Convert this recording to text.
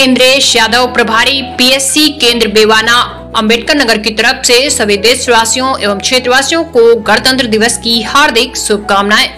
इंद्रेश यादव प्रभारी पीएससी केंद्र बेवाना, अंबेडकर नगर की तरफ़ से सभी देशवासियों एवं क्षेत्रवासियों को गणतंत्र दिवस की हार्दिक शुभकामनाएँ।